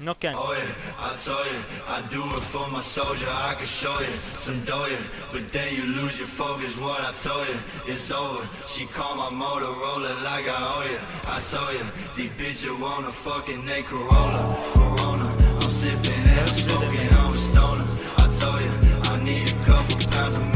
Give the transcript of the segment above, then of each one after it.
no Okay. Oil, I told you, I do it for my soldier, I can show you some doya, but then you lose your focus, what I told you, it's over. She called my Motorola like I owe you, I told you, these bitches wanna fucking name Corolla, Corona, I'm sipping and I'm smoking, I'm a stoner, I told you, I need a couple pounds of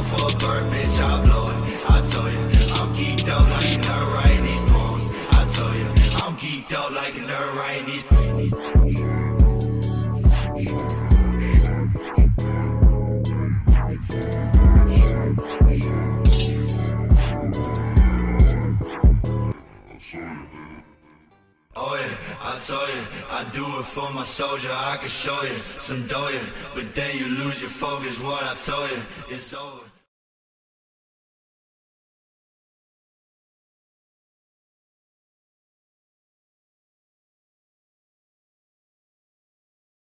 on a bird, bitch, I blow it. I told you, I'm geeked out like a nerd writing these poems. I told you, I'm geeked out like a nerd writing these Sorry. Oh yeah, I told you, I do it for my soldier. I can show you some dough, but then you lose your focus. What I told you, it's over.